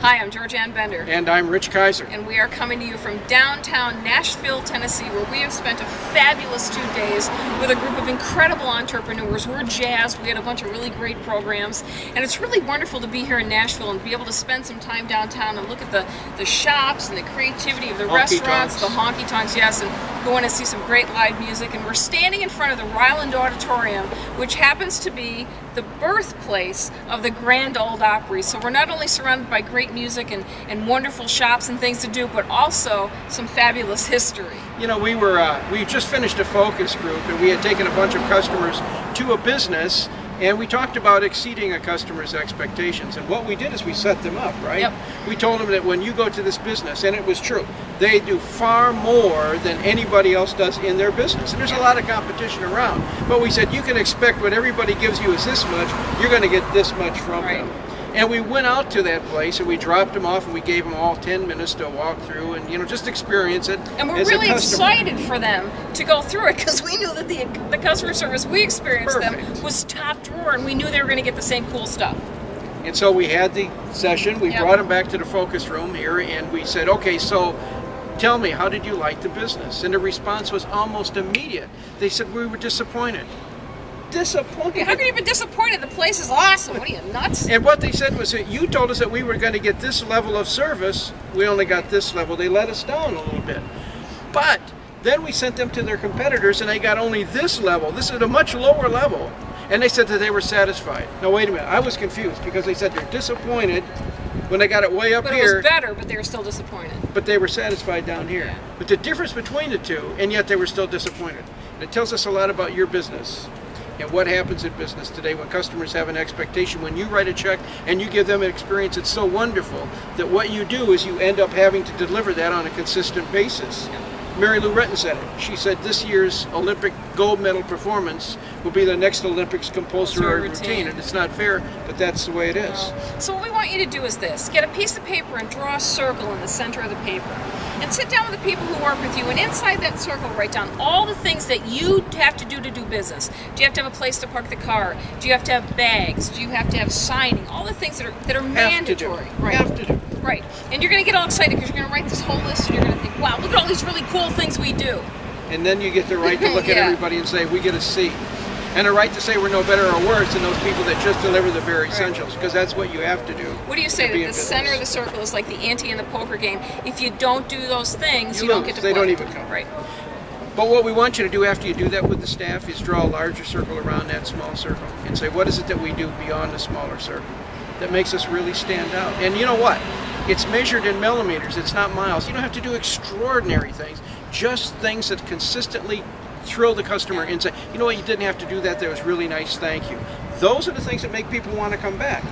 Hi, I'm Georganne Bender. And I'm Rich Kizer. And we are coming to you from downtown Nashville, Tennessee, where we have spent a fabulous two days with a group of incredible entrepreneurs. We're jazzed. We had a bunch of really great programs. And it's really wonderful to be here in Nashville and be able to spend some time downtown and look at the, the shops and the creativity of the honky restaurants, tonks. the honky tonks, yes, and go in and see some great live music. And we're standing in front of the Ryman Auditorium, which happens to be the birthplace of the Grand Ole Opry. So we're not only surrounded by great music and, and wonderful shops and things to do, but also some fabulous history. You know, we were uh, we just finished a focus group, and we had taken a bunch of customers to a business, and we talked about exceeding a customer's expectations. And what we did is we set them up, right? Yep. We told them that when you go to this business, and it was true, they do far more than anybody else does in their business. And there's a lot of competition around. But we said you can expect what everybody gives you is this much. You're going to get this much from Right. them. And we went out to that place and we dropped them off and we gave them all 10 minutes to walk through and you know just experience it. And we're really excited for them to go through it because we knew that the, the customer service we experienced Perfect. them was top drawer and we knew they were going to get the same cool stuff. And so we had the session. We Yep. brought them back to the focus room here and we said, okay, so tell me, how did you like the business? And the response was almost immediate. They said we were disappointed. Disappointed. How can you be disappointed? The place is awesome. What are you, nuts? And what they said was that you told us that we were going to get this level of service. We only got this level. They let us down a little bit. But then we sent them to their competitors and they got only this level. This is a much lower level. And they said that they were satisfied. Now, wait a minute. I was confused because they said they're disappointed when they got it way up But it here, was better, but they were still disappointed. but they were satisfied down here. Yeah. But the difference between the two, and yet they were still disappointed. And it tells us a lot about your business and what happens in business today when customers have an expectation. When you write a check and you give them an experience, it's so wonderful that what you do is you end up having to deliver that on a consistent basis. Mary Lou Retton said it. She said this year's Olympic gold medal performance will be the next Olympics compulsory routine. routine. And it's not fair, but that's the way it is. So what we want you to do is this. Get a piece of paper and draw a circle in the center of the paper. And sit down with the people who work with you and inside that circle write down all the things that you have to do to do business. Do you have to have a place to park the car? Do you have to have bags? Do you have to have signing? All the things that are that are Have mandatory. Right. Have to do. Right. And you're going to get all excited because you're going to write this whole list and you're going to think, wow, look at all these really cool things we do. And then you get the right to look at everybody and say, we get a C. And the right to say we're no better or worse than those people that just deliver the very essentials, because that's what you have to do. What do you say that the business. center of the circle is like the ante in the poker game? If you don't do those things, You you, don't get to They play. don't even come. Right. But what we want you to do after you do that with the staff is draw a larger circle around that small circle and say, what is it that we do beyond the smaller circle that makes us really stand out? And you know what? It's measured in millimeters, it's not miles. You don't have to do extraordinary things, just things that consistently thrill the customer and say, you know what, you didn't have to do that, that was really nice, thank you. Those are the things that make people want to come back.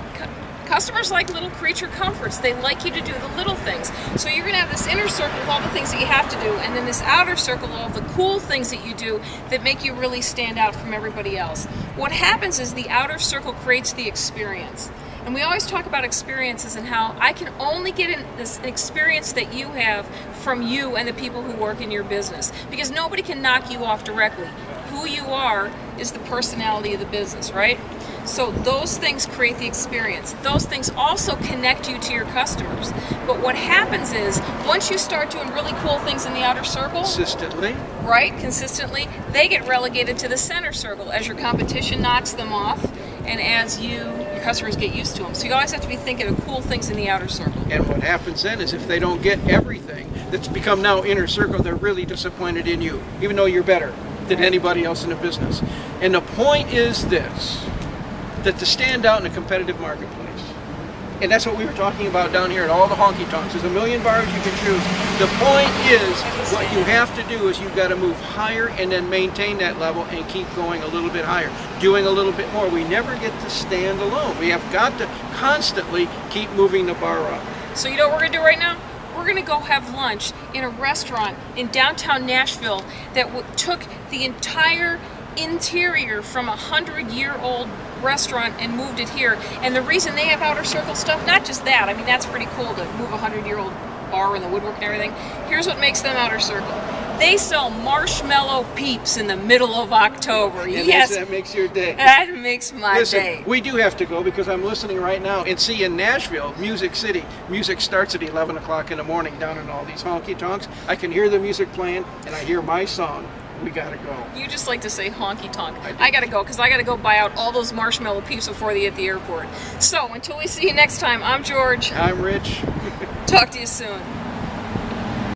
Customers like little creature comforts. They like you to do the little things. So you're going to have this inner circle of all the things that you have to do, and then this outer circle of all the cool things that you do that make you really stand out from everybody else. What happens is the outer circle creates the experience. And we always talk about experiences and how I can only get in this experience that you have from you and the people who work in your business because nobody can knock you off directly. Who you are is the personality of the business, right? So those things create the experience. Those things also connect you to your customers. But what happens is once you start doing really cool things in the outer circle, Consistently, right, consistently, they get relegated to the center circle as your competition knocks them off and as you your customers get used to them. So you always have to be thinking of cool things in the outer circle. And what happens then is if they don't get everything that's become now inner circle, they're really disappointed in you, even though you're better than anybody else in the business. And the point is this that to stand out in a competitive marketplace, and that's what we were talking about down here at all the honky tonks. There's a million bars you can choose. The point is, what you have to do is you've got to move higher and then maintain that level and keep going a little bit higher, doing a little bit more. We never get to stand alone. We have got to constantly keep moving the bar up. So you know what we're gonna do right now? We're gonna go have lunch in a restaurant in downtown Nashville that took the entire interior from a hundred year old restaurant and moved it here. And the reason they have outer circle stuff, not just that, I mean that's pretty cool to move a hundred year old bar and the woodwork and everything. Here's what makes them outer circle. They sell marshmallow peeps in the middle of October. And yes, that makes your day. that makes my Listen, day. we do have to go because I'm listening right now. And see, in Nashville, Music City, music starts at 11 o'clock in the morning down in all these honky tonks. I can hear the music playing, and I hear my song. We gotta go. You just like to say honky tonk. I. I, gotta go because I gotta go buy out all those marshmallow peeps before they hit the airport. So until we see you next time, I'm George. I'm Rich. Talk to you soon.